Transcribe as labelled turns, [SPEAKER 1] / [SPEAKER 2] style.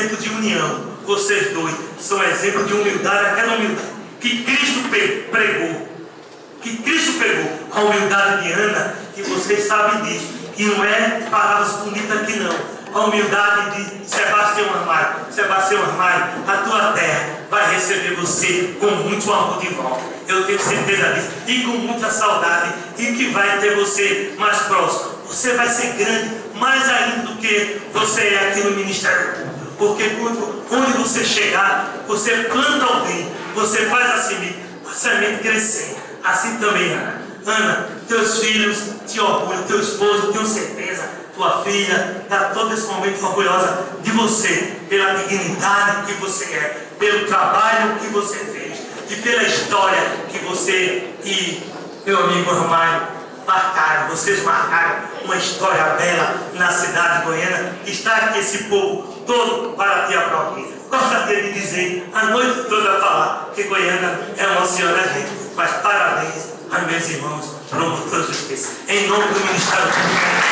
[SPEAKER 1] exemplo de união. Vocês dois são exemplo de humildade, aquela humildade que Cristo pregou. Que Cristo pregou. A humildade de Ana, que vocês sabem disso. E não é palavras bonitas aqui não a humildade de Sebastião Armário. Sebastião Armário, a tua terra vai receber você com muito amor de volta. Eu tenho certeza disso. E com muita saudade. E que vai ter você mais próximo. Você vai ser grande, mais ainda do que você é aqui no Ministério Público. Porque onde você chegar, você planta alguém, você faz a semente, a semente crescer. Assim também, Ana. Ana, teus filhos te orgulham, teu esposo, tenho certeza tua filha está todo esse momento orgulhosa de você, pela dignidade que você é, pelo trabalho que você fez e pela história que você e meu amigo Romário marcaram. Vocês marcaram uma história bela na cidade de Goiânia. Está aqui esse povo todo para te aplaudir. Gostaria de dizer a noite toda a falar que Goiânia é uma senhora gente, mas parabéns a meus irmãos promotores de justiça. Em nome do Ministério Público.